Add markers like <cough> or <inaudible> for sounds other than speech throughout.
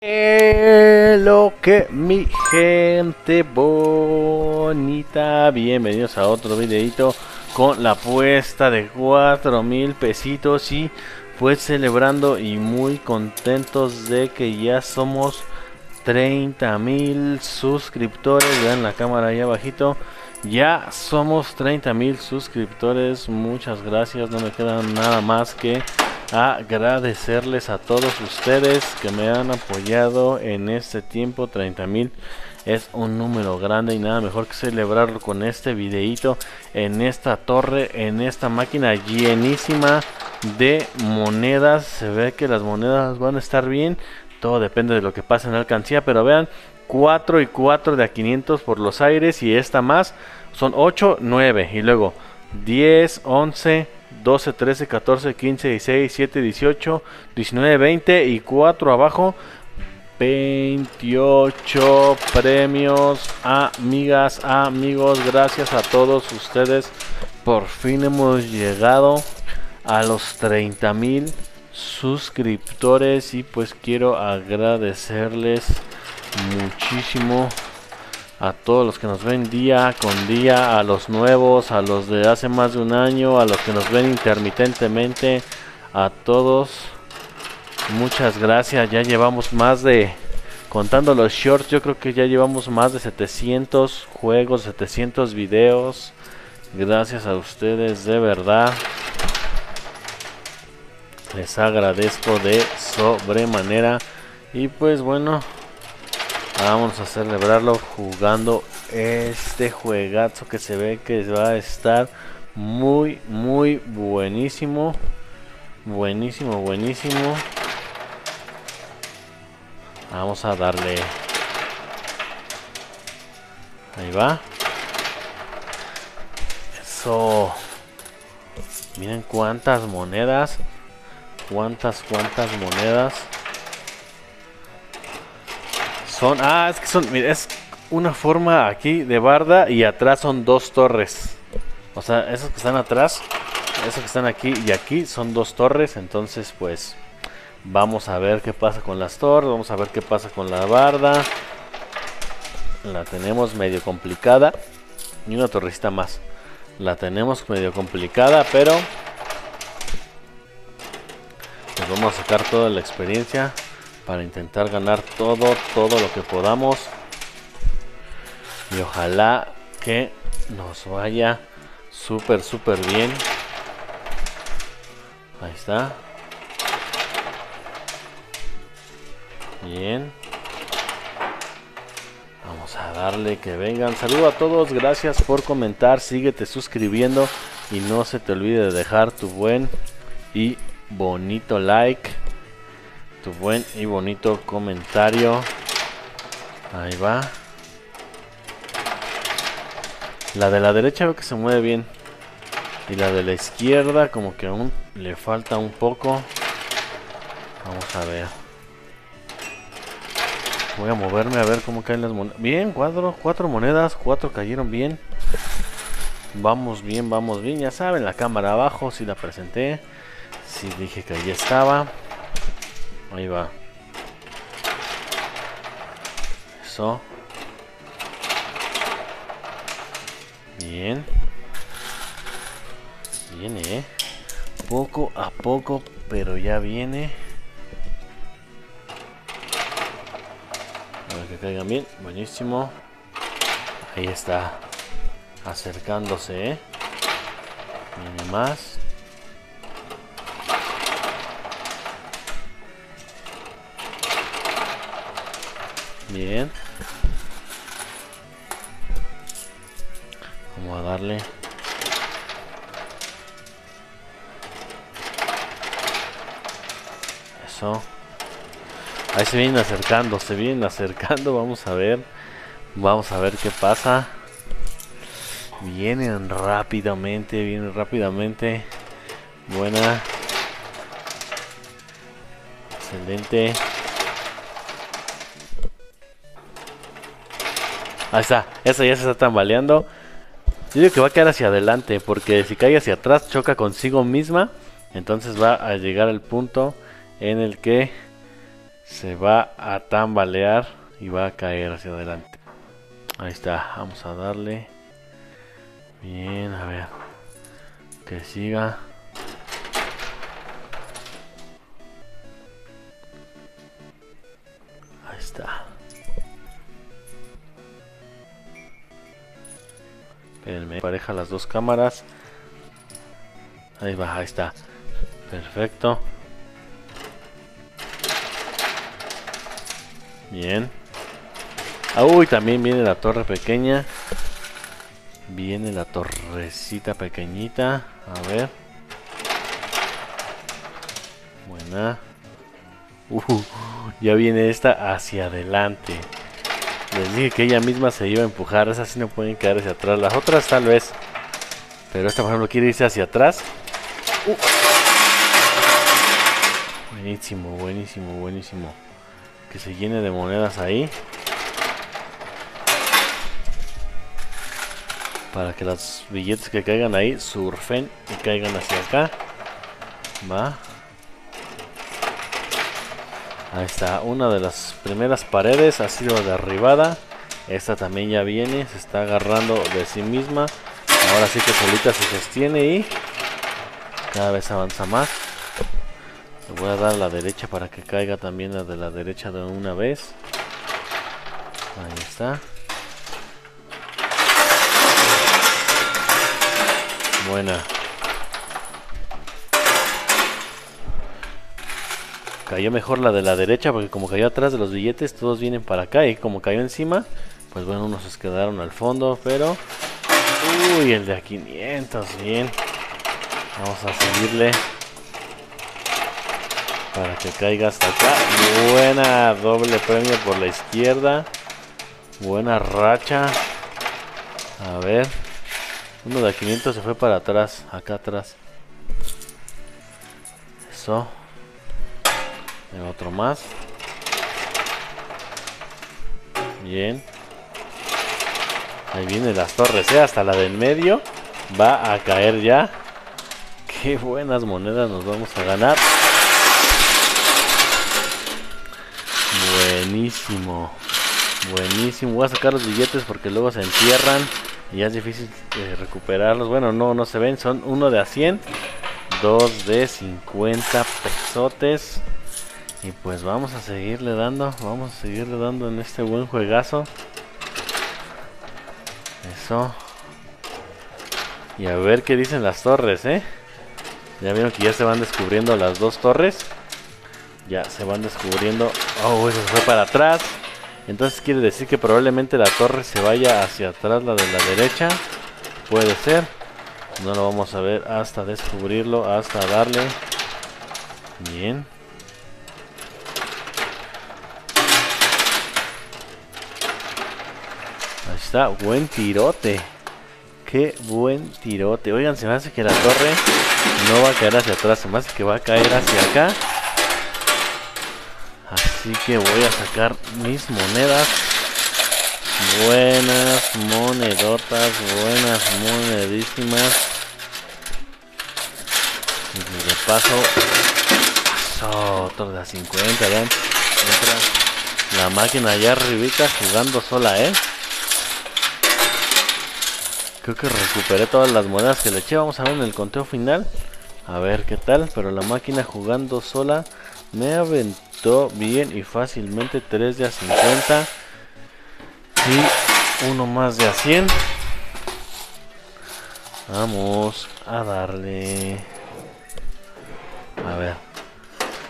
Lo que mi gente bonita, bienvenidos a otro videito con la apuesta de 4 mil pesitos y pues celebrando y muy contentos de que ya somos 30 mil suscriptores, vean la cámara ahí abajito, ya somos 30 mil suscriptores, muchas gracias, no me queda nada más que agradecerles a todos ustedes que me han apoyado en este tiempo 30 mil. Es un número grande y nada mejor que celebrarlo con este videito en esta torre en esta máquina llenísima de monedas. Se ve que las monedas van a estar bien. Todo depende de lo que pase en la alcancía pero vean 4 y 4 de a 500 por los aires y esta más son 8 9 y luego 10 11 12, 13, 14, 15, 16, 17, 18, 19, 20 y 4 abajo. 28 premios, amigas, amigos, gracias a todos ustedes. Por fin hemos llegado a los 30 mil suscriptores y pues quiero agradecerles muchísimo a todos los que nos ven día con día, a los nuevos, a los de hace más de un año, a los que nos ven intermitentemente, a todos. Muchas gracias, ya llevamos más de, contando los shorts, yo creo que ya llevamos más de 700 juegos, 700 videos. Gracias a ustedes, de verdad. Les agradezco de sobremanera. Y pues bueno, Vamos a celebrarlo jugando este juegazo que se ve que va a estar muy, muy buenísimo. Buenísimo, buenísimo. Vamos a darle. Ahí va. Eso. Miren cuántas monedas. Cuántas, cuántas monedas. Son, ah, es que son, mira, es una forma aquí de barda y atrás son dos torres. O sea, esos que están atrás, esos que están aquí y aquí son dos torres. Entonces, pues, vamos a ver qué pasa con las torres. Vamos a ver qué pasa con la barda. La tenemos medio complicada. Y una torrecita más. La tenemos medio complicada, pero... Pues vamos a sacar toda la experiencia para intentar ganar todo, todo lo que podamos. Y ojalá que nos vaya súper, súper bien. Ahí está. Bien. Vamos a darle que vengan. Saludo a todos. Gracias por comentar. Síguete suscribiendo. Y no se te olvide de dejar tu buen y bonito like tu buen y bonito comentario. Ahí va. La de la derecha veo que se mueve bien. Y la de la izquierda como que aún le falta un poco. Vamos a ver. Voy a moverme a ver cómo caen las monedas. Bien, cuatro, cuatro monedas, cuatro cayeron bien. Vamos bien, vamos bien. Ya saben, la cámara abajo, si la presenté. Si dije que ahí estaba. Ahí va. Eso. Bien. Viene, ¿eh? Poco a poco, pero ya viene. A ver que caigan bien. Buenísimo. Ahí está. Acercándose, ¿eh? Viene más. Bien. Vamos a darle. Eso. Ahí se vienen acercando, se vienen acercando. <laughs> Vamos a ver. Vamos a ver qué pasa. Vienen rápidamente, vienen rápidamente. Buena. Excelente. Ahí está, esa ya se está tambaleando. Yo digo que va a quedar hacia adelante, porque si cae hacia atrás choca consigo misma. Entonces va a llegar al punto en el que se va a tambalear y va a caer hacia adelante. Ahí está, vamos a darle. Bien, a ver. Que siga. Ahí está. Pareja las dos cámaras. Ahí va, ahí está. Perfecto. Bien. Ah, uy, también viene la torre pequeña. Viene la torrecita pequeñita. A ver. Buena. Uh, ya viene esta hacia adelante. Les dije que ella misma se iba a empujar. Esas sí no pueden caer hacia atrás. Las otras tal vez. Pero esta por ejemplo quiere irse hacia atrás. Uh. Buenísimo, buenísimo, buenísimo. Que se llene de monedas ahí. Para que los billetes que caigan ahí surfen y caigan hacia acá. Va. Ahí está, una de las primeras paredes ha sido derribada. Esta también ya viene, se está agarrando de sí misma. Ahora sí que solita se sostiene y cada vez avanza más. Le voy a dar la derecha para que caiga también la de la derecha de una vez. Ahí está. Buena. Cayó mejor la de la derecha porque como cayó atrás de los billetes todos vienen para acá y como cayó encima, pues bueno, unos se quedaron al fondo, pero... Uy, el de a 500, bien. Vamos a seguirle para que caiga hasta acá. Buena doble premio por la izquierda. Buena racha. A ver. Uno de 500 se fue para atrás, acá atrás. Eso. Otro más. Bien. Ahí vienen las torres, ¿eh? hasta la del medio. Va a caer ya. Qué buenas monedas nos vamos a ganar. Buenísimo. Buenísimo. Voy a sacar los billetes porque luego se entierran. Y es difícil eh, recuperarlos. Bueno, no, no se ven. Son uno de a 100. Dos de 50 pesotes. Y pues vamos a seguirle dando. Vamos a seguirle dando en este buen juegazo. Eso. Y a ver qué dicen las torres, ¿eh? Ya vieron que ya se van descubriendo las dos torres. Ya se van descubriendo. Oh, eso fue para atrás. Entonces quiere decir que probablemente la torre se vaya hacia atrás, la de la derecha. Puede ser. No lo vamos a ver hasta descubrirlo, hasta darle. Bien. Está, buen tirote. Qué buen tirote. Oigan, se me hace que la torre no va a caer hacia atrás, se me hace que va a caer hacia acá. Así que voy a sacar mis monedas. Buenas monedotas, buenas monedísimas. Y de paso, otro de las 50, vean. Entra la máquina allá arribita jugando sola, ¿eh? Creo que recuperé todas las monedas que le eché. Vamos a ver en el conteo final. A ver qué tal. Pero la máquina jugando sola me aventó bien y fácilmente 3 de a 50. Y uno más de a 100. Vamos a darle. A ver.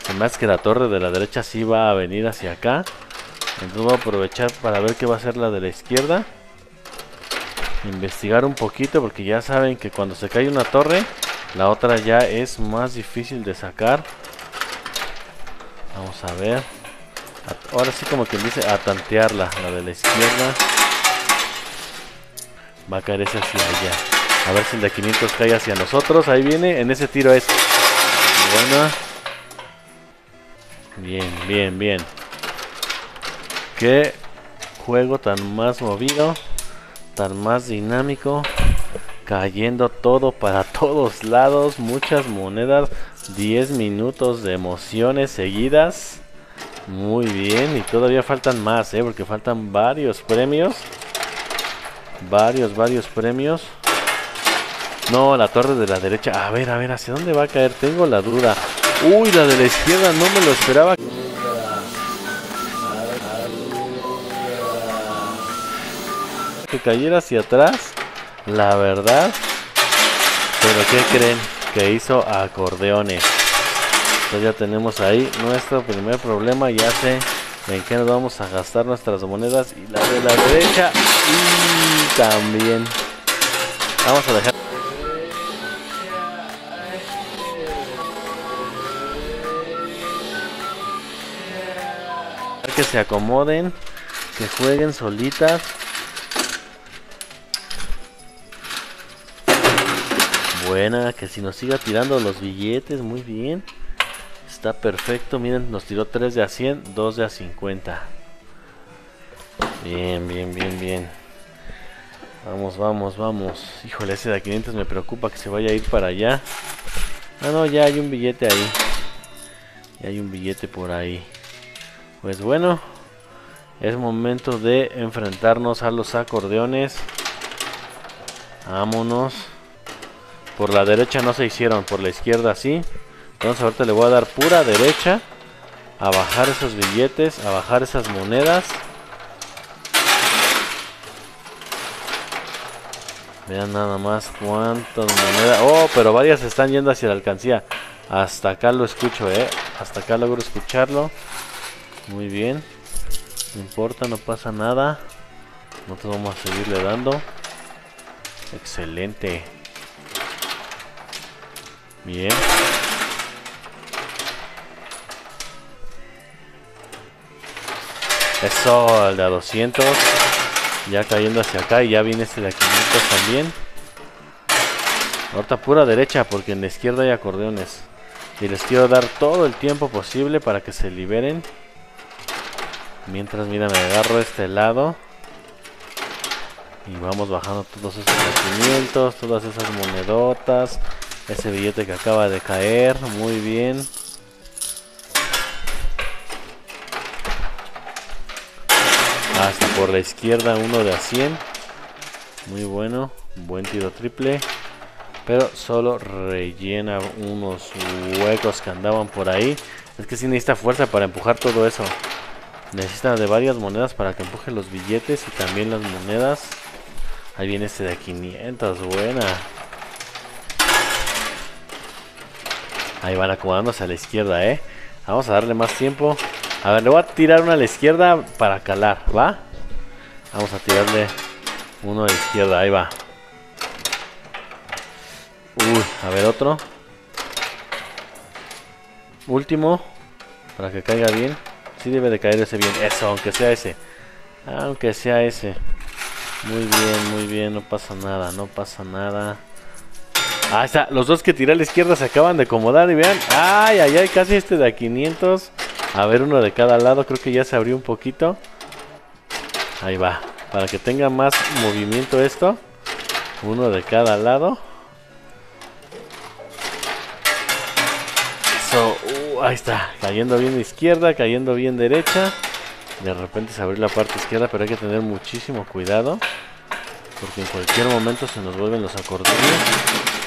Además que la torre de la derecha sí va a venir hacia acá. Entonces voy a aprovechar para ver qué va a ser la de la izquierda investigar un poquito porque ya saben que cuando se cae una torre la otra ya es más difícil de sacar. Vamos a ver. Ahora sí como quien dice a tantearla la de la izquierda. Va a caer hacia allá. A ver si el de 500 cae hacia nosotros. Ahí viene en ese tiro es. Buena bien bien bien. Qué juego tan más movido más dinámico. Cayendo todo para <laughs> todos lados. Muchas monedas. 10 minutos de emociones seguidas. Muy bien, y todavía faltan más, ¿eh? Porque faltan varios premios. Varios, varios premios. No, la torre de la derecha. A ver, a ver, ¿hacia dónde va a caer? Tengo la duda. Uy, la de la izquierda no me lo esperaba. Que cayera hacia atrás. La verdad. Pero ¿qué creen? Que hizo acordeones. Ya tenemos ahí nuestro primer problema. Ya sé en qué nos vamos a gastar nuestras monedas. Y la de la derecha. Y también. Vamos a dejar. Que se acomoden. Que jueguen solitas. Buena, que si nos siga tirando los billetes, muy bien. Está perfecto, miren, nos tiró 3 de a 100, 2 de a 50. Bien, bien, bien, bien. Vamos, vamos, vamos. Híjole, ese de a 500 me preocupa que se vaya a ir para allá. Ah, no, ya hay un billete ahí. Ya hay un billete por ahí. Pues bueno, es momento de enfrentarnos a los acordeones. Vámonos. Por la derecha no se hicieron, por la izquierda sí. Entonces ahorita le voy a dar pura derecha. A bajar esos billetes, a bajar esas monedas. Vean nada más cuántas monedas. Oh, pero varias están yendo hacia la alcancía. Hasta acá lo escucho, eh. Hasta acá logro escucharlo. Muy bien. No importa, no pasa nada. Nosotros vamos a seguirle dando. Excelente. Bien. Eso, el de a 200. Ya cayendo hacia acá y ya viene este de a 500 también. Ahorita pura derecha porque en la izquierda hay acordeones. Y les quiero dar todo el tiempo posible para que se liberen. Mientras, mira, me agarro este lado. Y vamos bajando todos esos nacimientos, todas esas monedotas. Ese billete que acaba de caer, muy bien. Hasta por la izquierda, uno de a 100. Muy bueno, buen tiro triple. Pero solo rellena unos huecos que andaban por ahí. Es que sí necesita fuerza para empujar todo eso. Necesita de varias monedas para que empuje los billetes y también las monedas. Ahí viene este de 500, buena. Ahí van acomodándose a la izquierda, ¿eh? Vamos a darle más tiempo. A ver, le voy a tirar una a la izquierda para calar, ¿va? Vamos a tirarle uno a la izquierda, ahí va. Uy, a ver otro. Último, para que caiga bien. Sí debe de caer ese bien. Eso, aunque sea ese. Aunque sea ese. Muy bien, muy bien, no pasa nada, no pasa nada. Ahí está, los dos que tiré a la izquierda se acaban de acomodar y vean. Ay, ay, ay, casi este de a 500. A ver, uno de cada lado, creo que ya se abrió un poquito. Ahí va, para que tenga más movimiento esto. Uno de cada lado. So, uh, ahí está, cayendo bien izquierda, cayendo bien derecha. De repente se abrió la parte izquierda, pero hay que tener muchísimo cuidado. Porque en cualquier momento se nos vuelven los acordeones.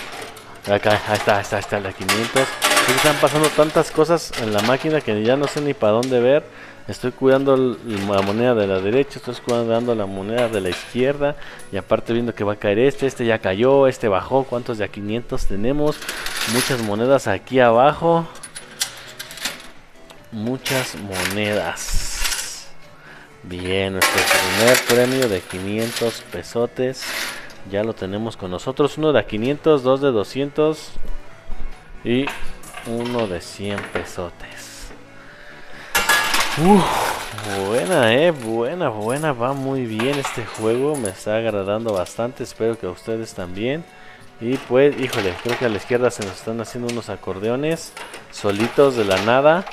Acá, ahí está, ahí está, ahí está, la 500. Están pasando tantas cosas en la máquina que ya no sé ni para dónde ver. Estoy cuidando la moneda de la derecha, estoy cuidando la moneda de la izquierda. Y aparte viendo que va a caer este, este ya cayó, este bajó. ¿Cuántos de a 500 tenemos? Muchas monedas aquí abajo. Muchas monedas. Bien, nuestro primer premio de 500 pesotes. Ya lo tenemos con nosotros. Uno de a 500, dos de 200 y uno de 100 pesotes. buena, eh, buena, buena. Va muy bien este juego. Me está agradando bastante. Espero que a ustedes también. Y pues, híjole, creo que a la izquierda se nos están haciendo unos acordeones solitos de la nada.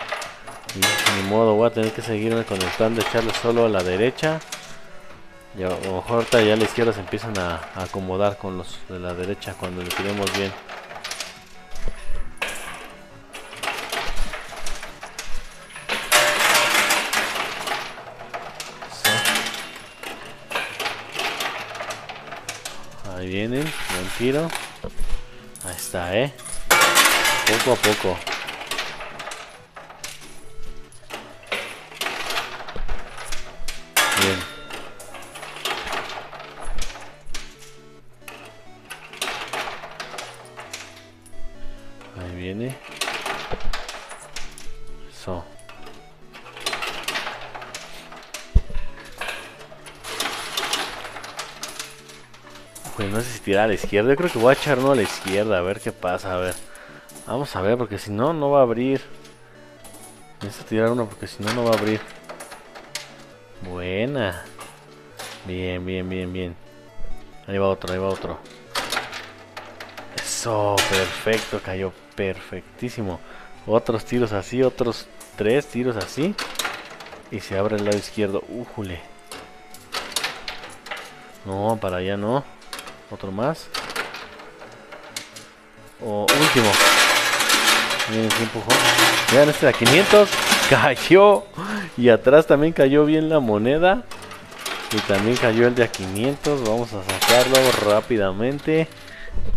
Y, ni modo, voy a tener que seguirme con el plan de echarle solo a la derecha. Y a lo ahorita ya la izquierda se empiezan a, a acomodar con los de la derecha cuando le tiremos bien. Ahí vienen, buen tiro. Ahí está, eh. Poco a poco. Bien. Viene. Eso. Pues no sé si tirar a la izquierda. Yo creo que voy a echar uno a la izquierda. A ver qué pasa. A ver. Vamos a ver. Porque si no, no va a abrir. Necesito tirar uno porque si no, no va a abrir. Buena. Bien, bien, bien, bien. Ahí va otro, ahí va otro. Eso, perfecto. Cayó perfectísimo. Otros tiros así, otros tres tiros así. Y se abre el lado izquierdo. Újule. No, para allá no. Otro más. O último. Miren qué empujó. Vean este de 500. <laughs> Cayó. Y atrás también cayó bien la moneda. Y también cayó el de a 500. Vamos a sacarlo rápidamente.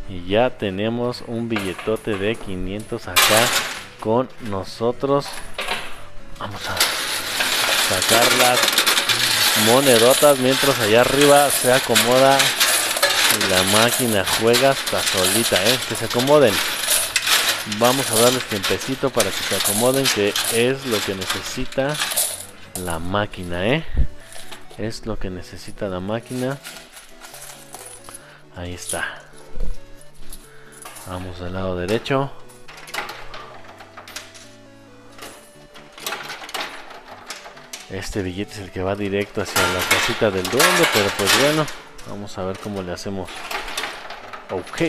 Y ya tenemos un billetote de 500 acá con nosotros. Vamos a sacar las monedotas mientras allá arriba se acomoda la máquina. Juega hasta solita, ¿eh? Que se acomoden. Vamos a darles tiempecito para que se acomoden, que es lo que necesita la máquina, ¿eh? Es lo que necesita la máquina. Ahí está. Vamos del lado derecho. Este billete es el que va directo hacia la casita del duende, pero pues bueno, vamos a ver cómo le hacemos. Ok.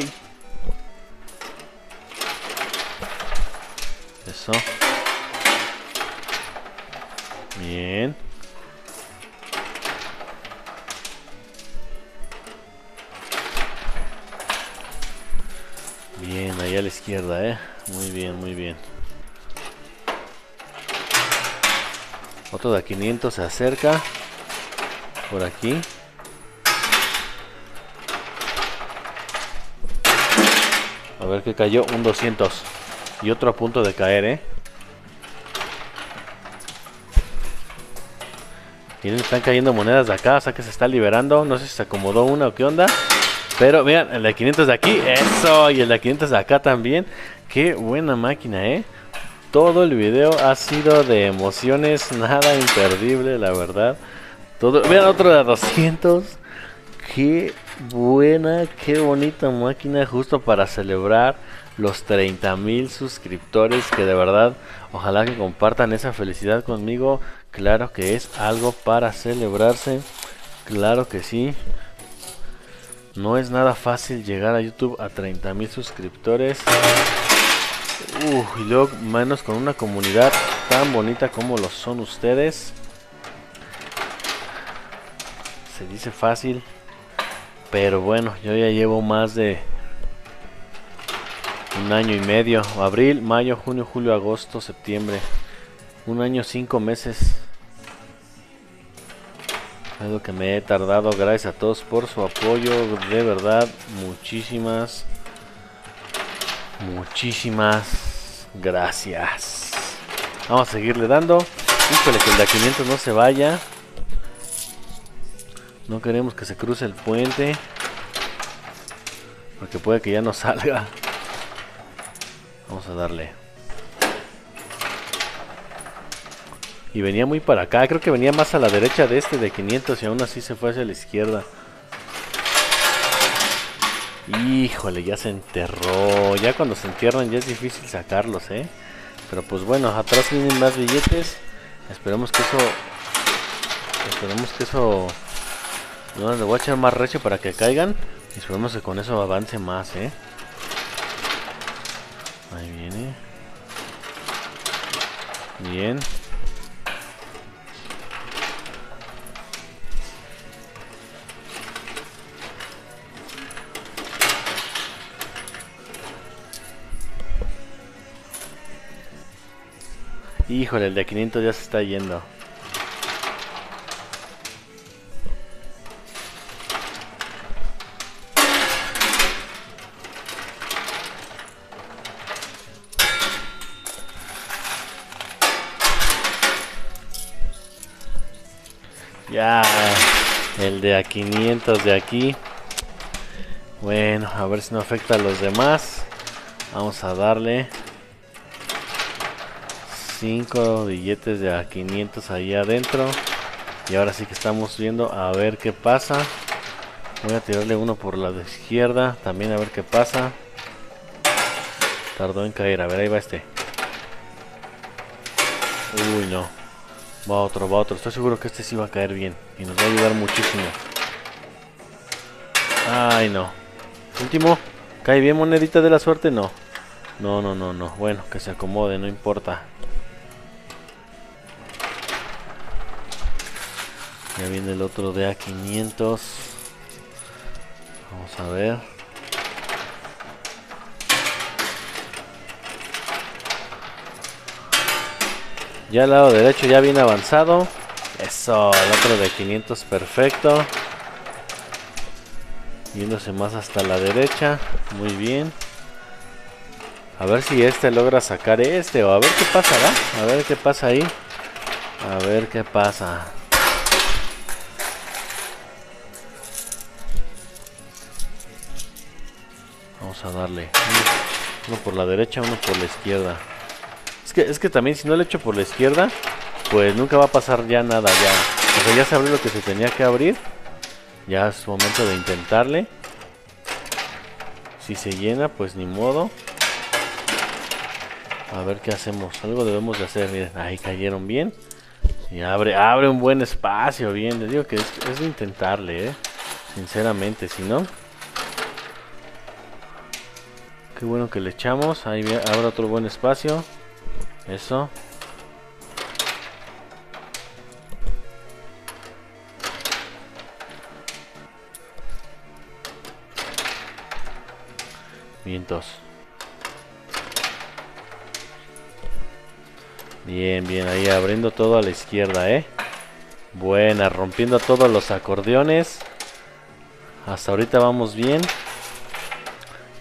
Eso. Bien. Bien, ahí a la izquierda, ¿eh? Muy bien, muy bien. Otro de a 500 se acerca. Por aquí. A ver que cayó un 200. Y otro a punto de caer, ¿eh? Miren, están cayendo monedas de acá, o sea que se está liberando. No sé si se acomodó una o qué onda. Pero vean, el de 500 de aquí, eso, y el de 500 de acá también. Qué buena máquina, ¿eh? Todo el video ha sido de emociones, nada imperdible, la verdad. Todo, vean otro de 200. Qué buena, qué bonita máquina justo para celebrar los 30 mil suscriptores que de verdad ojalá que compartan esa felicidad conmigo claro que es algo para celebrarse claro que sí no es nada fácil llegar a youtube a 30 mil suscriptores y luego menos con una comunidad tan bonita como lo son ustedes se dice fácil pero bueno yo ya llevo más de un año y medio. Abril, mayo, junio, julio, agosto, septiembre. Un año, cinco meses. Es lo que me he tardado. Gracias a todos por su apoyo. De verdad, muchísimas, muchísimas gracias. Vamos a seguirle dando. Híjole, que el de 500 no se vaya. No queremos que se cruce el puente. Porque puede que ya no <laughs> salga. Vamos a darle. Y venía muy para acá. Creo que venía más a la derecha de este de 500 y aún así se fue hacia la izquierda. Híjole, ya se enterró. Ya cuando se entierran ya es difícil sacarlos, ¿eh? Pero pues bueno, atrás vienen más billetes. Esperemos que eso... Esperemos que eso... No, le voy a echar más recho para que caigan. Y esperemos que con eso avance más, ¿eh? Ahí viene. Bien. Híjole, el de 500 ya se está yendo. Ya, el de a 500 de aquí. Bueno, a ver si no afecta a los demás. Vamos a darle. 5 billetes de a 500 ahí adentro. Y ahora sí que estamos viendo a ver qué pasa. Voy a tirarle uno por la izquierda. También a ver qué pasa. Tardó en caer. A ver, ahí va este. Uy, no. Va otro, va otro. Estoy seguro que este sí va a caer bien. Y nos va a ayudar muchísimo. Ay, no. Último. ¿Cae bien monedita de la suerte? No. No, no, no, no. Bueno, que se acomode, no importa. Ya viene el otro de A500. Vamos a ver. Ya al lado derecho ya viene avanzado. Eso, el otro de 500 perfecto. Yéndose más hasta la derecha. Muy bien. A ver si este logra sacar este. O a ver qué pasará. A ver qué pasa ahí. A ver qué pasa. A darle. Uno por la derecha, uno por la izquierda. Es que, es que también si no le echo por la izquierda, pues nunca va a pasar ya nada ya. O sea, ya se abrió lo que se tenía que abrir. Ya es momento de intentarle. Si se llena, pues ni modo. A ver qué hacemos. Algo debemos de hacer. Miren, ahí cayeron bien. Y abre, abre un buen espacio. Bien, les digo que es, es de intentarle, ¿eh? Sinceramente, si no... Qué bueno que le echamos. Ahí abre otro buen espacio. Eso. Vientos. Bien, bien, ahí abriendo todo a la izquierda, ¿eh? Buena, rompiendo todos los acordeones. Hasta ahorita vamos bien.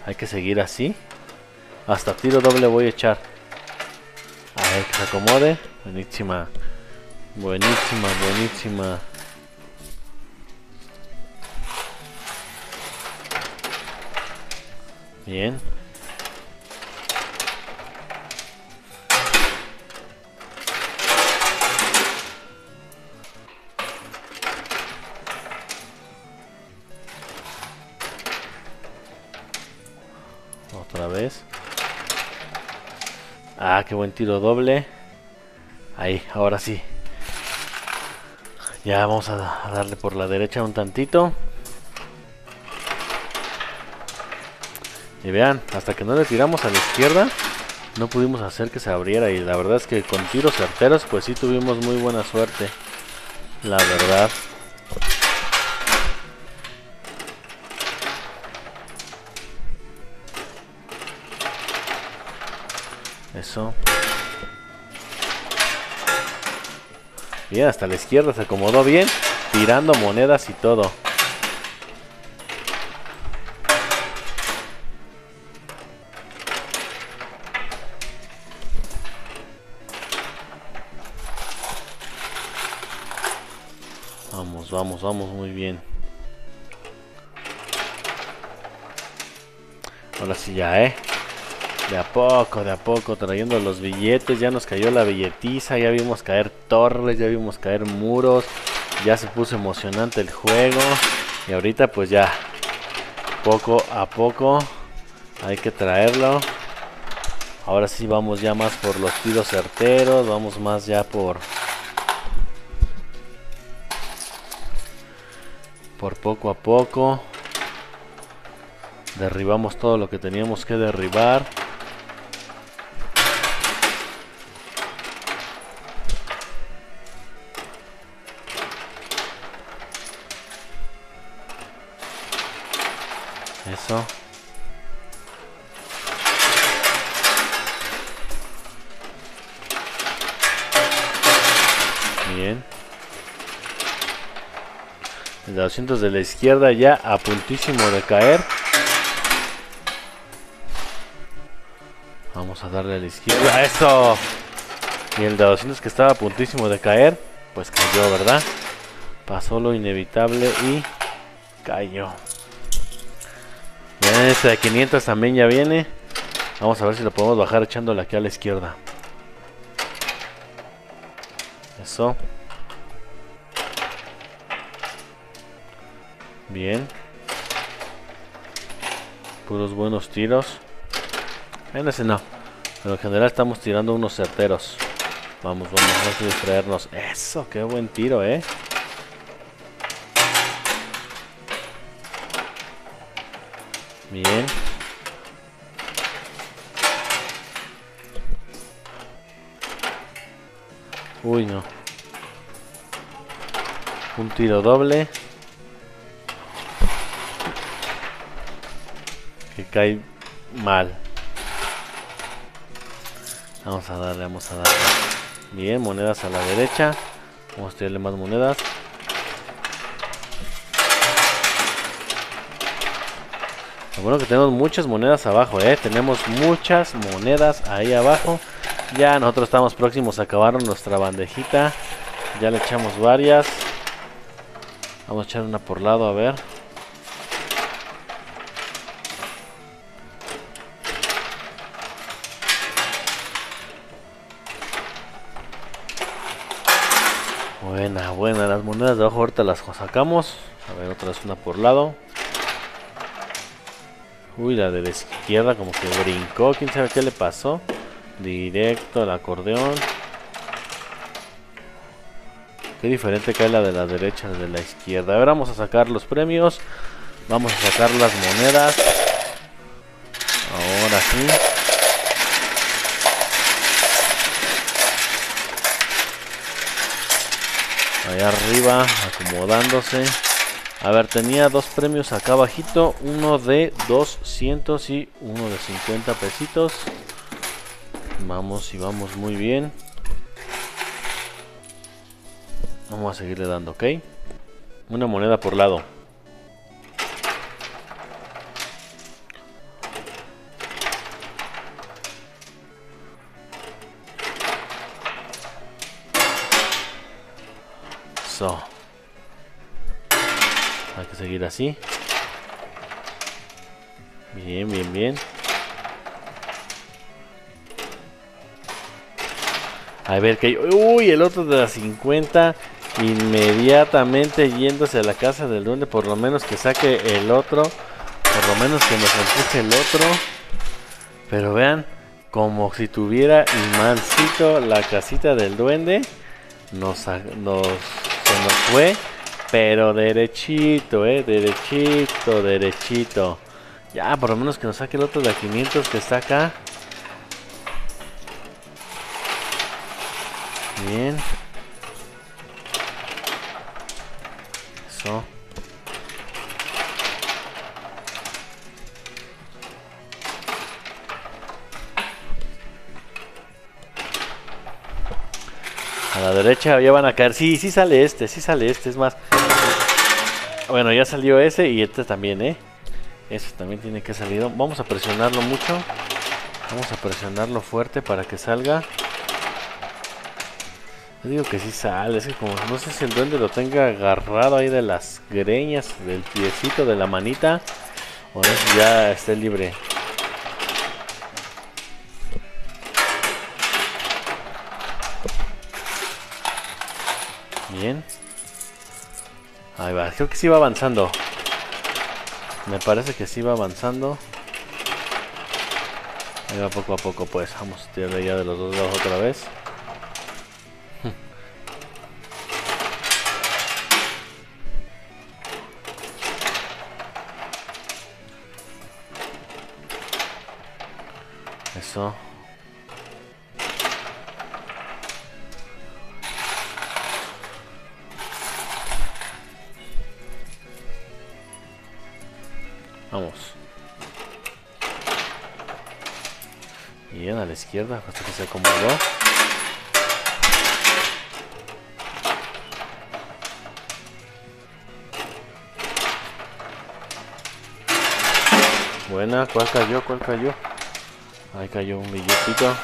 Hay que seguir así. Hasta tiro doble voy a echar. A ver que se acomode. Buenísima. Buenísima, buenísima. Bien. Qué buen tiro doble. Ahí, ahora sí. Ya vamos a darle por la derecha un tantito. Y vean, hasta que no le tiramos a la izquierda, no pudimos hacer que se abriera. Y la verdad es que con tiros certeros, pues sí tuvimos muy buena suerte. La verdad. Bien, hasta la izquierda se acomodó bien, tirando monedas y todo. Vamos, vamos, vamos muy bien. Ahora sí ya, ¿eh? De a poco, de a poco, trayendo los billetes. Ya nos cayó la billetiza, ya vimos caer torres, ya vimos caer muros. Ya se puso emocionante el juego. Y ahorita pues ya, poco a poco, hay que traerlo. Ahora sí vamos ya más por los tiros certeros, vamos más ya por... Por poco a poco. Derribamos todo lo que teníamos que derribar. 400 de la izquierda ya a puntísimo de caer. Vamos a darle a la izquierda. ¡Eso! Y el de 200 que estaba a puntísimo de caer, pues cayó, ¿verdad? Pasó lo inevitable y cayó. Bien, este de 500 también ya viene. Vamos a ver si lo podemos bajar echándole aquí a la izquierda. Eso. Bien. Puros buenos tiros. En ese no. Pero en general estamos tirando unos certeros. Vamos, vamos, a distraernos. Eso, qué buen tiro, eh. Bien. Uy, no. Un tiro doble. Cae mal. Vamos a darle, vamos a darle. Bien, monedas a la derecha. Vamos a tirarle más monedas. Lo bueno que tenemos muchas monedas abajo, ¿eh? Tenemos muchas monedas ahí abajo. Ya nosotros estamos próximos a acabar nuestra bandejita. Ya le echamos varias. Vamos a echar una por lado, a ver. De abajo ahorita las sacamos. A ver, otra vez una por lado. Uy, la de la izquierda como que brincó. ¿Quién sabe qué le pasó? Directo al acordeón. Qué diferente cae la de la derecha de la izquierda. Ahora vamos a sacar los premios. Vamos a sacar las monedas. Ahora sí. Arriba, acomodándose. A ver, tenía dos premios acá abajito. Uno de 200 y uno de 50 pesitos. Vamos y vamos muy bien. Vamos a seguirle dando, ¿ok? Una moneda por lado. Hay que seguir así. Bien, bien, bien. A ver que... Uy, el otro de las 50. Inmediatamente yéndose a la casa del duende. Por lo menos que saque el otro. Por lo menos que nos empuje el otro. Pero vean. Como si tuviera imancito la casita del duende. Nos, nos, se nos fue. Pero derechito, eh. Derechito, derechito. Ya, por lo menos que nos saque el otro de 500 que está acá. Ya van a caer. Sí, sí sale este, sí sale este. Es más. Bueno, ya salió ese y este también, ¿eh? Ese también tiene que salir. Vamos a presionarlo mucho. Vamos a presionarlo fuerte para que salga. Yo digo que sí sale, es que como no sé si el duende lo tenga agarrado ahí de las greñas, del piecito, de la manita, o no si ya esté libre. Ahí va, creo que sí va avanzando. Me parece que sí va avanzando. Ahí va poco a poco, pues. Vamos a tirarle ya de los dos lados otra vez. <laughs> Eso. Vamos. Bien, a la izquierda, hasta que se acomodó. Buena, ¿cuál cayó? ¿Cuál cayó? Ahí cayó un billetito.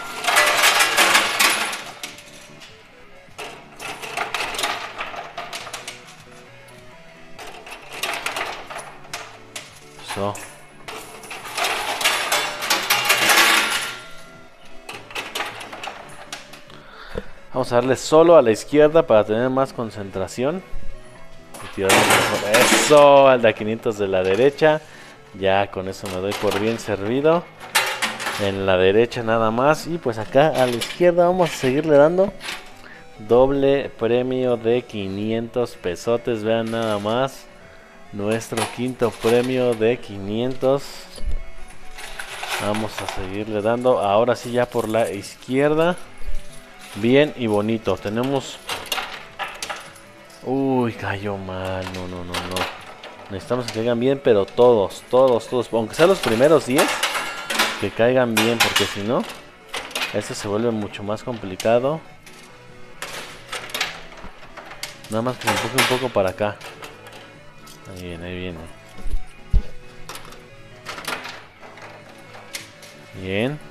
Vamos a darle solo a la izquierda para tener más concentración. Eso, al de 500 de la derecha. Ya con eso me doy por bien servido. En la derecha nada más. Y pues acá a la izquierda vamos a seguirle dando. Doble premio de 500 pesotes. Vean nada más. Nuestro quinto premio de 500. Vamos a seguirle dando. Ahora sí ya por la izquierda. Bien y bonito. Tenemos... Uy, cayó mal. No, no, no, no. Necesitamos que caigan bien, pero todos, todos, todos. Aunque sean los primeros 10. Que caigan bien, porque si no... Esto se vuelve mucho más complicado. Nada más que se empuje un poco para acá. Ahí viene, ahí viene. Bien.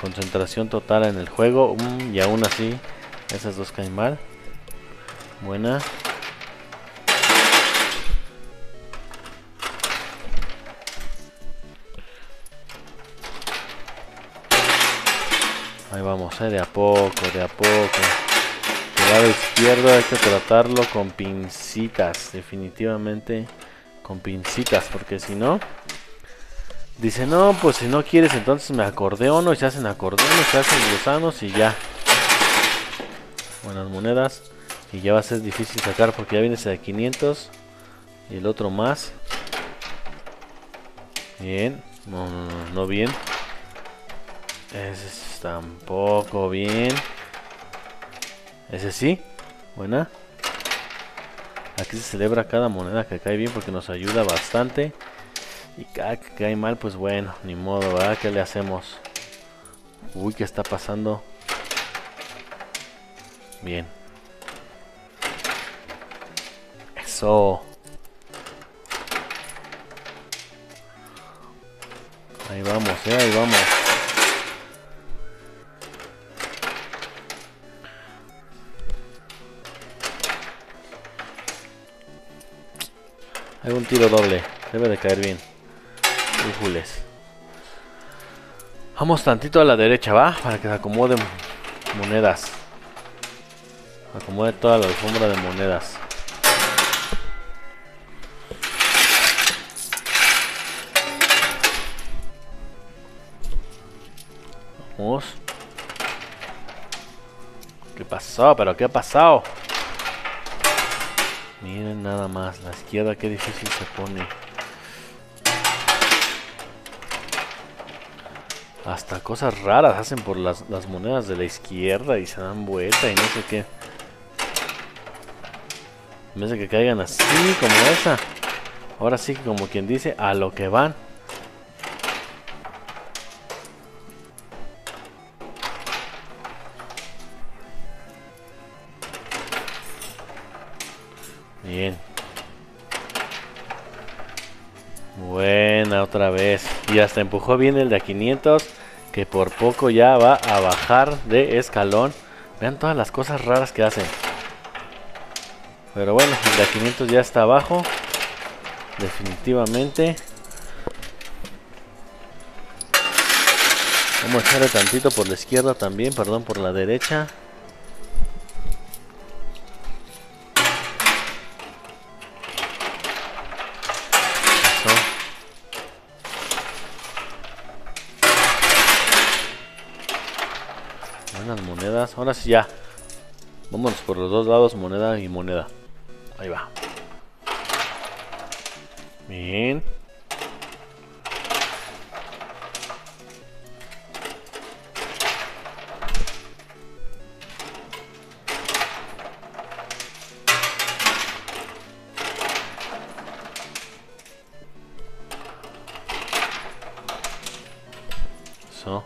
Concentración total en el juego. Mm, y aún así, esas dos caen mal. Buena. Ahí vamos, eh, de a poco, de a poco. El lado izquierdo hay que tratarlo con pincitas, definitivamente con pincitas, porque si no... Dice, no, pues si no quieres entonces me acordeono y se hacen acordeones, se hacen gusanos y ya. Buenas monedas. Y ya va a ser difícil sacar porque ya viene ese de 500 y el otro más. Bien, no, no, no, no bien. Ese tampoco bien. Ese sí. Buena. Aquí se celebra cada moneda que cae bien porque nos ayuda bastante. Y cada que cae mal, pues bueno, ni modo, ¿verdad? ¿Qué le hacemos? Uy, ¿qué está pasando? Bien. Eso. Ahí vamos, eh, ahí vamos. Hay un tiro doble. Debe de caer bien. Ujules. Vamos tantito a la derecha, ¿va? Para que se acomoden monedas. Acomode toda la alfombra de monedas. Vamos. ¿Qué pasó? ¿Pero qué ha pasado? Miren nada más, la izquierda qué difícil se pone. Hasta cosas raras hacen por las, monedas de la izquierda y se dan vuelta y no sé qué. En vez de que caigan así como esa. Ahora sí como quien dice, a lo que van. Y hasta empujó bien el de a 500. Que por poco ya va a bajar de escalón. Vean todas las cosas raras que hacen. Pero bueno, el de a 500 ya está abajo. Definitivamente. Vamos a echarle tantito por la izquierda también, perdón, por la derecha. Ahora sí ya. Vámonos por los dos lados, moneda y moneda. Ahí va. Bien. Eso.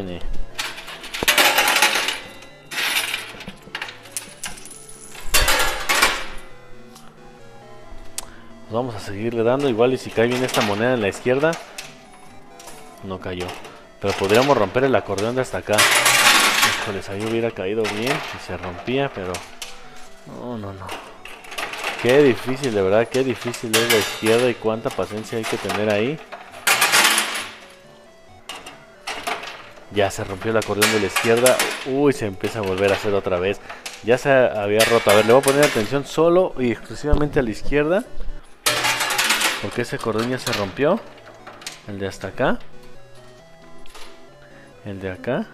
Viene, viene. vamos a seguirle dando igual y si cae bien esta moneda en la izquierda no cayó. Pero podríamos romper el acordeón de hasta acá. Híjoles, ahí hubiera caído bien si se rompía, pero... No, no, no. Qué difícil, de verdad, qué difícil es la izquierda y cuánta paciencia hay que tener ahí. Ya se rompió el acordeón de la izquierda. Uy, se empieza a volver a hacer otra vez. Ya se había roto. A ver, le voy a poner atención solo y exclusivamente a la izquierda. Porque ese acordeón ya se rompió. El de hasta acá. El de acá.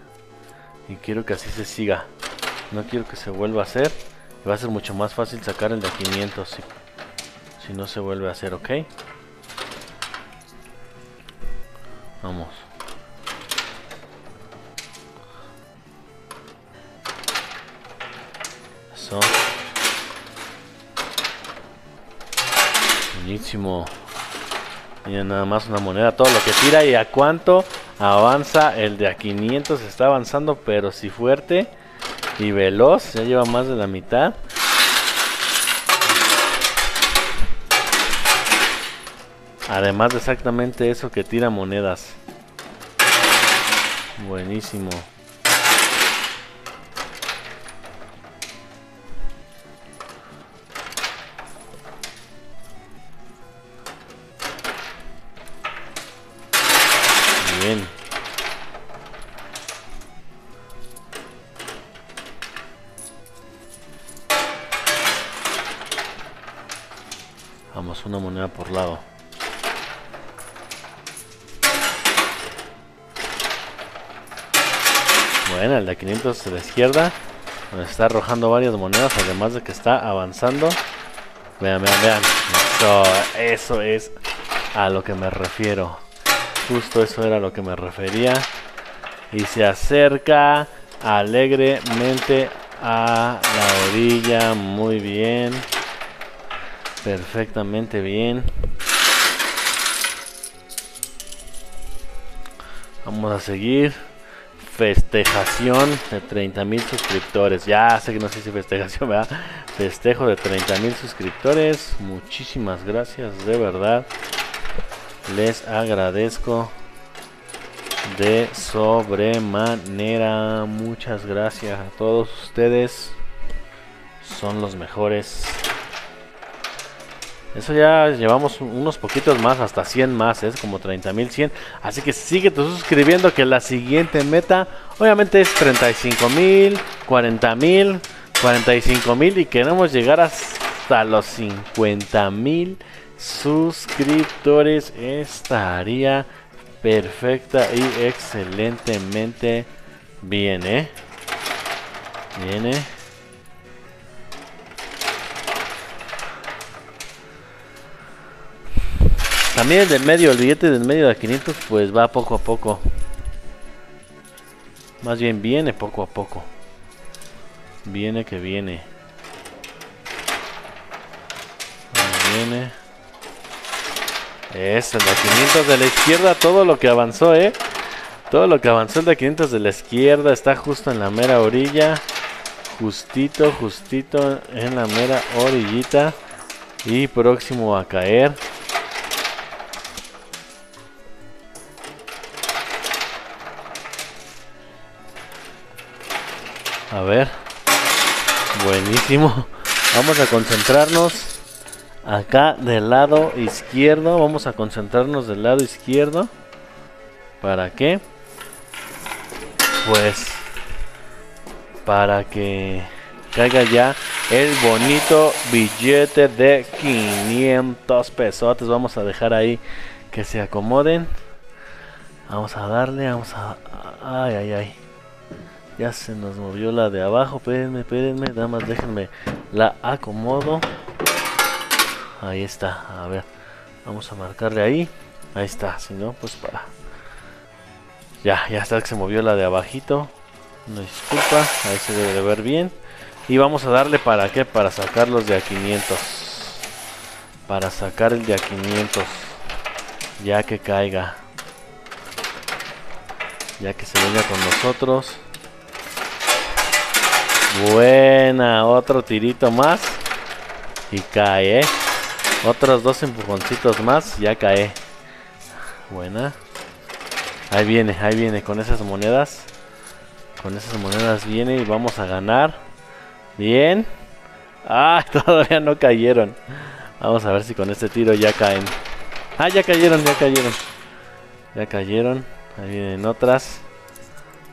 Y quiero que así se siga. No quiero que se vuelva a hacer. Va a ser mucho más fácil sacar el de 500 si, si no se vuelve a hacer, ¿ok? Vamos. Buenísimo. Nada más una moneda, todo lo que tira y a cuánto avanza el de a 500 está avanzando, pero si fuerte y veloz, ya lleva más de la mitad. Además de exactamente eso que tira monedas. Buenísimo. 500 de la izquierda. Nos está arrojando varias monedas, además de que está avanzando. Vean, vean, vean. Eso, eso es a lo que me refiero. Justo eso era a lo que me refería. Y se acerca alegremente a la orilla. Muy bien. Perfectamente bien. Vamos a seguir. Festejación de 30.000 suscriptores. Ya sé que no sé si festejación, ¿verdad? Festejo de 30.000 suscriptores. Muchísimas gracias, de verdad. Les agradezco de sobremanera. Muchas gracias a todos ustedes. Son los mejores. Eso ya llevamos unos poquitos más, hasta 100 más, es como 30.100. Así que sigue suscribiendo que la siguiente meta obviamente es 35.000, 40.000, 45.000 y queremos llegar hasta los 50.000 suscriptores. Estaría perfecta y excelentemente bien, ¿eh? Viene. También el del medio, el billete del medio de 500 pues va poco a poco. Más bien viene poco a poco. Viene que viene. Viene. Es el de 500 de la izquierda, todo lo que avanzó, eh. Todo lo que avanzó el de 500 de la izquierda está justo en la mera orilla. Justito, justito en la mera orillita. Y próximo a caer. A ver. Buenísimo. Vamos a concentrarnos acá del lado izquierdo. Vamos a concentrarnos del lado izquierdo. ¿Para qué? Pues para que caiga ya el bonito billete de 500 pesos. Vamos a dejar ahí que se acomoden. Vamos a darle, vamos a... Ay, ay, ay. Ya se nos movió la de abajo. Espérenme, espérenme. Nada más déjenme la acomodo. Ahí está. A ver. Vamos a marcarle ahí. Ahí está. Si no, pues para. Ya, ya está que se movió la de abajito. No disculpa. Ahí se debe de ver bien. Y vamos a darle para qué? Para sacar los de a 500. Para sacar el de a 500. Ya que caiga. Ya que se venga con nosotros. Buena, otro tirito más. Y cae, ¿eh? Otros dos empujoncitos más, ya cae. Buena. Ahí viene, ahí viene con esas monedas. Con esas monedas viene y vamos a ganar. Bien. Ah, <laughs> todavía no cayeron. Vamos a ver si con este tiro ya caen. Ah, ya cayeron, ya cayeron. Ya cayeron. Ahí vienen otras.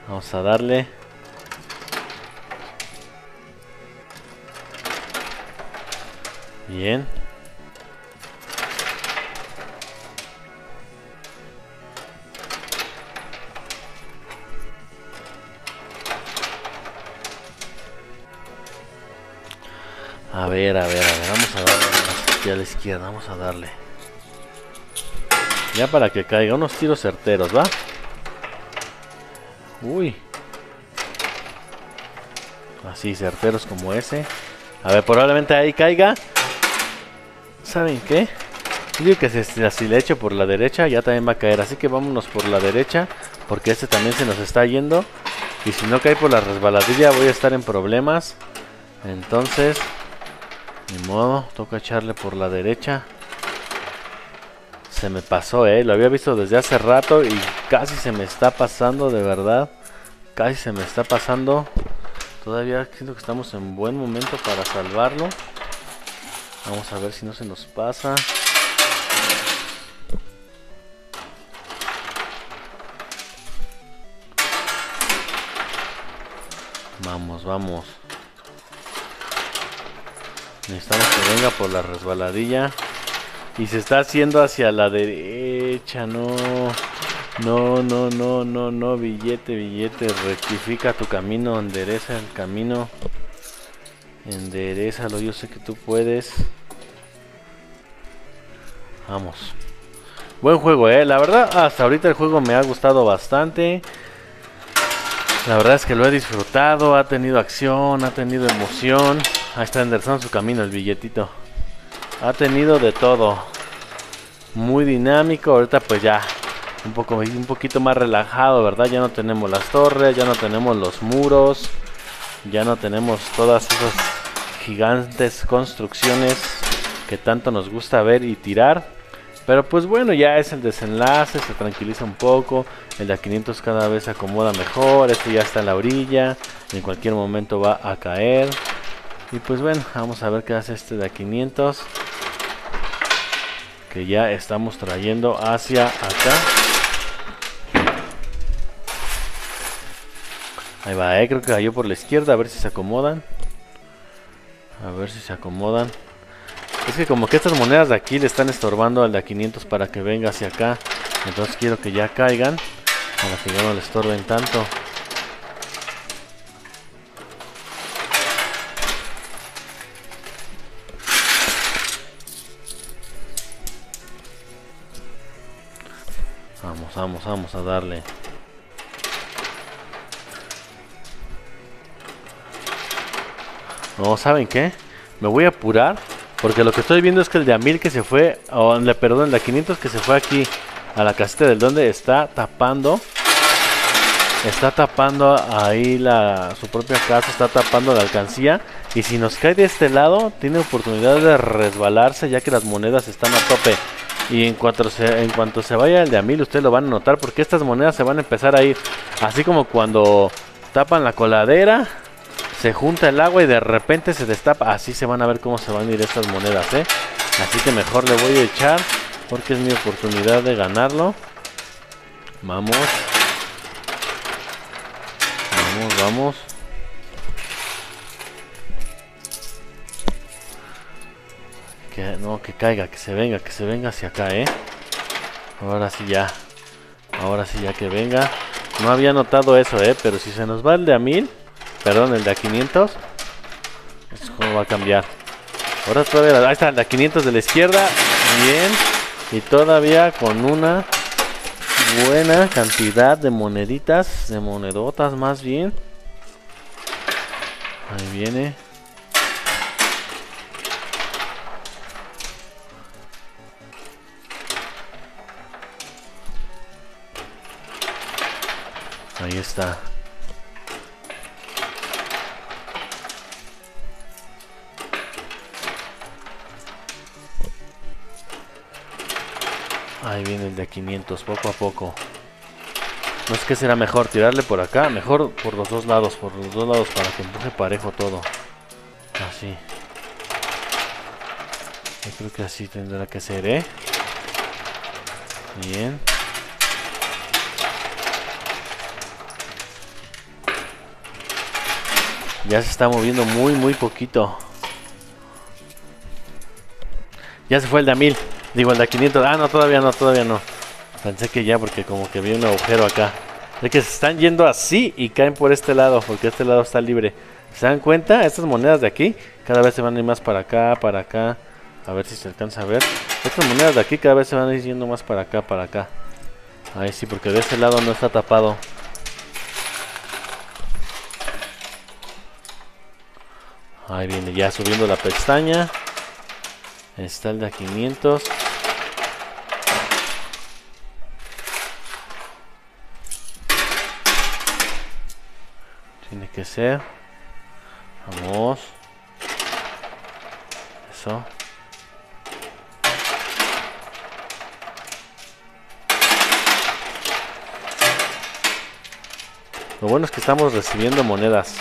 Vamos a darle. Bien. A ver, a ver, a ver, vamos a darle aquí a la izquierda, vamos a darle. Ya para que caiga, unos tiros certeros, ¿va? Uy. Así, certeros como ese. A ver, probablemente ahí caiga. ¿Saben qué? Digo que si, le echo por la derecha ya también va a caer. Así que vámonos por la derecha. Porque este también se nos está yendo. Y si no cae por la resbaladilla voy a estar en problemas. Entonces ni modo, toca echarle por la derecha. Se me pasó, eh. Lo había visto desde hace rato y casi se me está pasando, de verdad. Casi se me está pasando. Todavía siento que estamos en buen momento para salvarlo. Vamos a ver si no se nos pasa. Vamos, vamos. Necesitamos que venga por la resbaladilla. Y se está haciendo hacia la derecha, no. No, no, no, no, no, billete, billete, rectifica tu camino, endereza el camino. Enderezalo, yo sé que tú puedes. Vamos. Buen juego, eh. La verdad, hasta ahorita el juego me ha gustado bastante. La verdad es que lo he disfrutado, ha tenido acción, ha tenido emoción. Ahí está enderezando su camino el billetito. Ha tenido de todo. Muy dinámico. Ahorita pues ya un, poco, un poquito más relajado, ¿verdad? Ya no tenemos las torres, ya no tenemos los muros. Ya no tenemos todas esas gigantes construcciones que tanto nos gusta ver y tirar. Pero pues bueno, ya es el desenlace, se tranquiliza un poco. El de 500 cada vez se acomoda mejor. Este ya está en la orilla. En cualquier momento va a caer. Y pues bueno, vamos a ver qué hace este de 500. Que ya estamos trayendo hacia acá. Ahí va, eh, creo que cayó por la izquierda, a ver si se acomodan. A ver si se acomodan. Es que como que estas monedas de aquí le están estorbando al de 500 para que venga hacia acá. Entonces quiero que ya caigan. Para que ya no le estorben tanto. Vamos, vamos, a darle. No, ¿saben qué? Me voy a apurar. Porque lo que estoy viendo es que el de Amil que se fue, o le perdón, el de 500 que se fue aquí a la casita del donde está tapando. Está tapando ahí la, su propia casa, está tapando la alcancía. Y si nos cae de este lado, tiene oportunidad de resbalarse ya que las monedas están a tope. Y en cuanto se, en cuanto se vaya el de Amil, ustedes lo van a notar porque estas monedas se van a empezar a ir. Así como cuando tapan la coladera, se junta el agua y de repente se destapa. Así se van a ver cómo se van a ir estas monedas, ¿eh? Así que mejor le voy a echar porque es mi oportunidad de ganarlo. Vamos. Vamos, vamos. Que, no, que caiga, que se venga, que se venga hacia acá, ¿eh? Ahora sí ya. Ahora sí ya que venga. No había notado eso, ¿eh? Pero si se nos va el de a 1000, perdón, el de a 500, es como va a cambiar. Ahora todavía, ahí está, el de a 500 de la izquierda. Bien. Y todavía con una buena cantidad de moneditas, de monedotas más bien. Ahí viene. Ahí está. Ahí viene el de 500, poco a poco. No sé qué será mejor, tirarle por acá. Mejor por los dos lados, por los dos lados para que empuje parejo todo. Así. Yo creo que así tendrá que ser, ¿eh? Bien. Ya se está moviendo muy, muy poquito. Ya se fue el de a 1000. Digo, el de a 500. Ah, no, todavía no, todavía no. Pensé que ya, porque como que vi un agujero acá. Es que se están yendo así y caen por este lado, porque este lado está libre. ¿Se dan cuenta? Estas monedas de aquí cada vez se van a ir más para acá, para acá. A ver si se alcanza a ver. Estas monedas de aquí cada vez se van a ir yendo más para acá, para acá. Ahí sí, porque de ese lado no está tapado. Ahí viene ya subiendo la pestaña. Está el de a 500. Que ser. Vamos. Eso. Lo bueno es que estamos recibiendo monedas.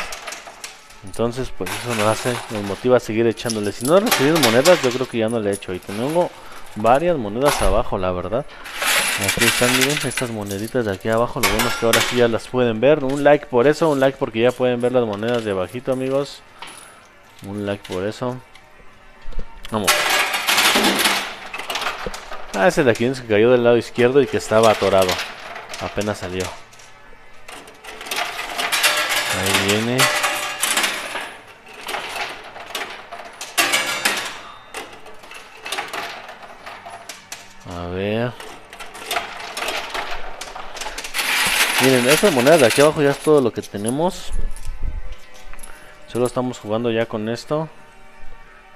Entonces, pues eso nos hace, nos motiva a seguir echándole. Si no he recibido monedas, yo creo que ya no le he hecho. Y tengo varias monedas abajo, la verdad. Aquí están, miren, estas moneditas de aquí abajo. Lo bueno es que ahora sí ya las pueden ver. Un like por eso, un like porque ya pueden ver las monedas de abajito, amigos. Un like por eso. Vamos. Ah, ese de aquí es que cayó del lado izquierdo y que estaba atorado. Apenas salió. Ahí viene. A ver. Miren, estas monedas de aquí abajo ya es todo lo que tenemos. Solo estamos jugando ya con esto.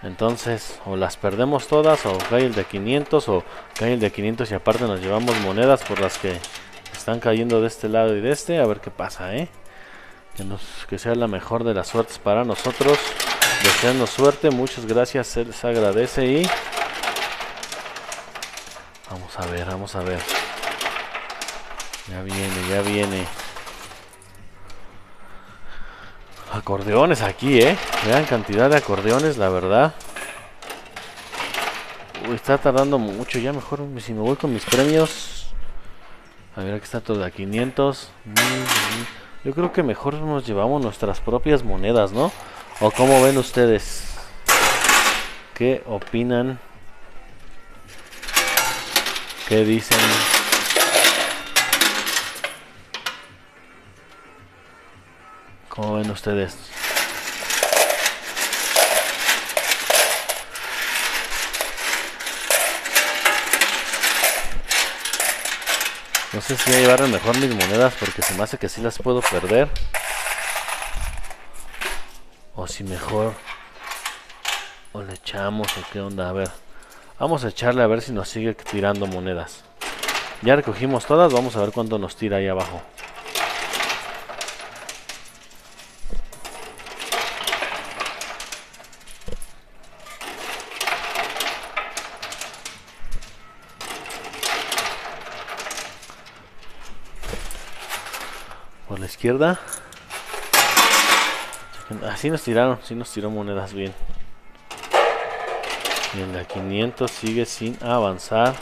Entonces, o las perdemos todas, o cae el de 500, o cae el de 500 y aparte nos llevamos monedas por las que están cayendo de este lado y de este. A ver qué pasa, ¿eh? Que, nos, que sea la mejor de las suertes para nosotros. Deseando suerte, muchas gracias, se les agradece y... Vamos a ver, vamos a ver. Ya viene, ya viene. Acordeones aquí, eh. Vean cantidad de acordeones, la verdad. Uy, está tardando mucho. Ya mejor si me voy con mis premios. A ver, aquí está todo a 500. Yo creo que mejor nos llevamos nuestras propias monedas, ¿no? ¿O cómo ven ustedes? ¿Qué opinan? ¿Qué dicen? ¿Cómo ven ustedes? No sé si voy a llevar mejor mis monedas porque se me hace que sí las puedo perder. O si mejor... O le echamos o qué onda, a ver. Vamos a echarle a ver si nos sigue tirando monedas. Ya recogimos todas, vamos a ver cuánto nos tira ahí abajo. Izquierda. Así nos tiraron, sí nos tiró monedas bien. Y la 500 sigue sin avanzar.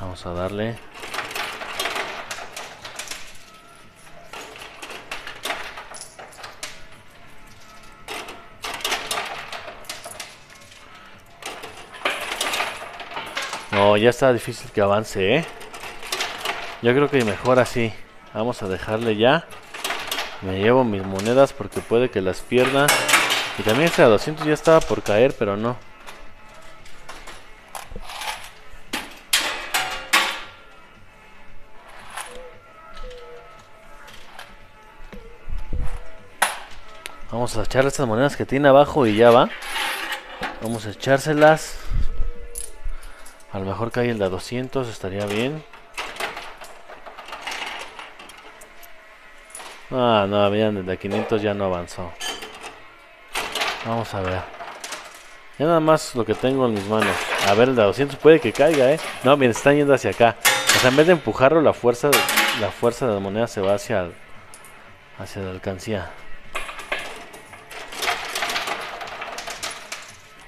Vamos a darle. Ya está difícil que avance, ¿eh? Yo creo que mejor así. Vamos a dejarle ya. Me llevo mis monedas porque puede que las pierda. Y también ese a 200 ya estaba por caer, pero no. Vamos a echar estas monedas que tiene abajo y ya va. Vamos a echárselas. A lo mejor cae el de 200, estaría bien. Ah, no, vean, desde 500 ya no avanzó. Vamos a ver. Ya nada más lo que tengo en mis manos. A ver, el de 200 puede que caiga, ¿eh? No, miren, están yendo hacia acá. O sea, en vez de empujarlo, la fuerza, la fuerza de la moneda se va hacia, hacia la alcancía.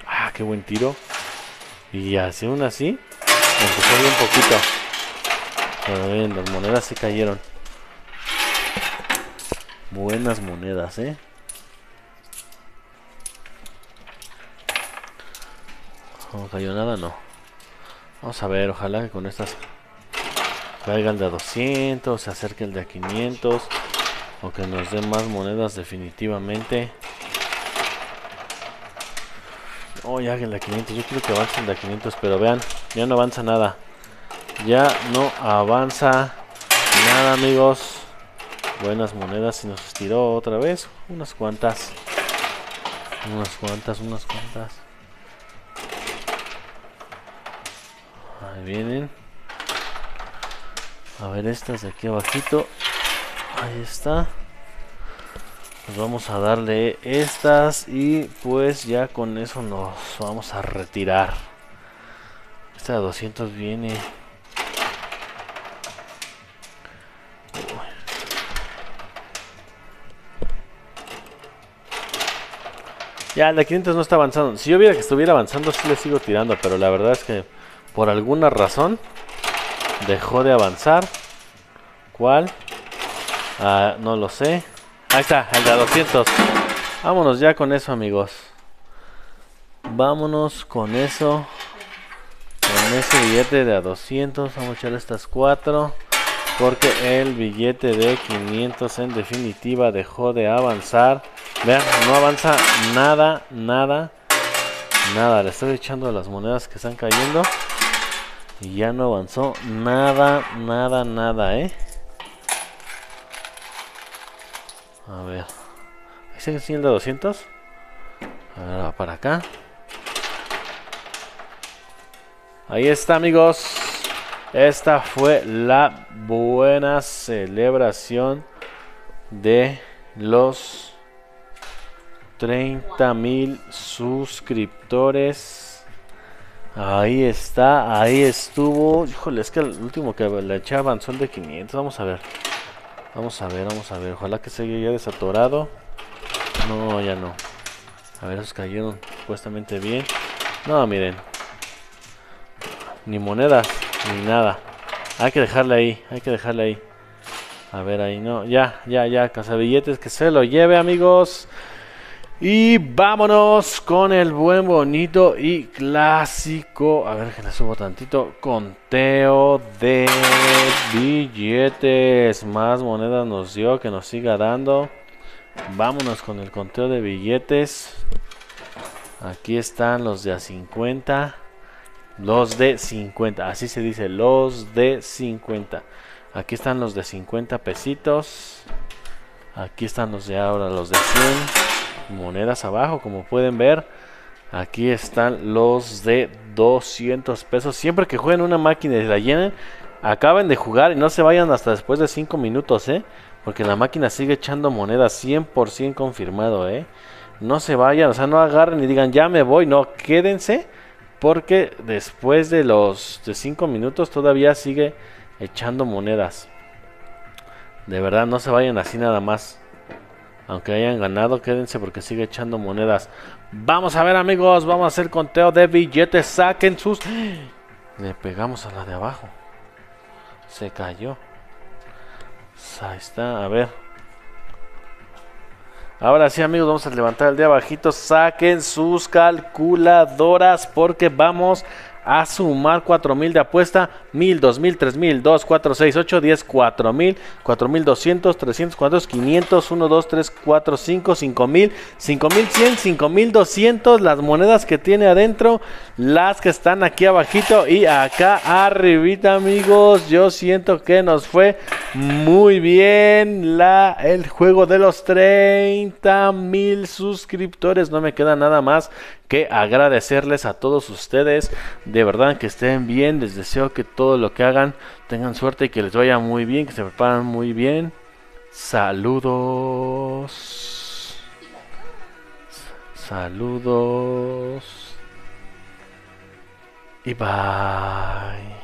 Ah, qué buen tiro. Y así, aún así, empezó bien poquito. Pero bien, las monedas se cayeron. Buenas monedas, ¿eh? No cayó nada, no. Vamos a ver, ojalá que con estas caiga el de 200, se acerque el de 500 o que nos den más monedas definitivamente. Oh, ya el de 500, yo quiero que avance el de 500, pero vean, ya no avanza nada. Ya no avanza nada, amigos. Buenas monedas y nos estiró otra vez. Unas cuantas. Unas cuantas, unas cuantas. Ahí vienen. A ver estas de aquí abajito. Ahí está. Pues vamos a darle estas y pues ya con eso nos vamos a retirar. Esta de 200 viene. Ya, la 500 no está avanzando. Si yo viera que estuviera avanzando, sí le sigo tirando. Pero la verdad es que por alguna razón dejó de avanzar. ¿Cuál? Ah, no lo sé. Ahí está, el de 200. Vámonos ya con eso, amigos. Vámonos con eso. Con ese billete de a 200. Vamos a echar estas cuatro. Porque el billete de 500 en definitiva dejó de avanzar. Vean, no avanza nada, nada, nada. Le estoy echando las monedas que están cayendo. Y ya no avanzó nada, nada, nada, ¿eh? A ver. ¿Ahí sigue siendo 200? A ver, va para acá. Ahí está, amigos. Esta fue la buena celebración de los 30 mil suscriptores. Ahí está, ahí estuvo. Híjole, es que el último que le eché avanzó el de 500. Vamos a ver. Vamos a ver, vamos a ver. Ojalá que se haya ya desatorado. No, ya no. A ver, esos cayeron supuestamente bien. No, miren. Ni monedas. Ni nada. Hay que dejarle ahí, hay que dejarle ahí. A ver, ahí no. Ya, ya, ya. Casabilletes que se lo lleve, amigos. Y vámonos con el buen, bonito y clásico. A ver que le subo tantito. Conteo de billetes. Más monedas nos dio que nos siga dando. Vámonos con el conteo de billetes. Aquí están los de a 50. Los de 50, así se dice, los de 50. Aquí están los de 50 pesitos. Aquí están los de ahora, los de 100. Monedas abajo, como pueden ver. Aquí están los de 200 pesos. Siempre que jueguen una máquina y la llenen, acaben de jugar y no se vayan hasta después de 5 minutos, ¿eh? Porque la máquina sigue echando monedas 100% confirmado, ¿eh? No se vayan, o sea, no agarren y digan, ya me voy, no, quédense porque después de los de 5 minutos todavía sigue echando monedas. De verdad, no se vayan así nada más. Aunque hayan ganado, quédense porque sigue echando monedas. Vamos a ver amigos, vamos a hacer conteo de billetes. Saquen sus... Le pegamos a la de abajo. Se cayó. Ahí está, a ver. Ahora sí amigos, vamos a levantar el de abajito. Saquen sus calculadoras porque vamos a sumar 4000 de apuesta, 1000, 2000, 3000, 2, 4, 6, 8, 10, 4000, 4200, 300, 400, 500, 1, 2, 3, 4, 5, 5000, 5100, 5200, las monedas que tiene adentro, las que están aquí abajito y acá arribita, amigos. Yo siento que nos fue muy bien la el juego de los 30 mil suscriptores. No me queda nada más que agradecerles a todos ustedes. De verdad que estén bien. Les deseo que todo lo que hagan tengan suerte y que les vaya muy bien, que se preparen muy bien. Saludos. Saludos. Y bye.